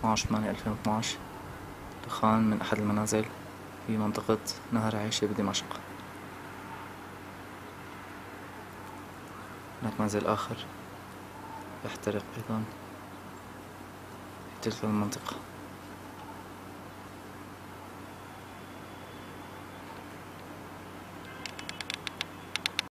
12 8 2012 دخان من أحد المنازل في منطقة نهر عيشة بدمشق. هناك منزل آخر. يحترق أيضا في تلك المنطقة.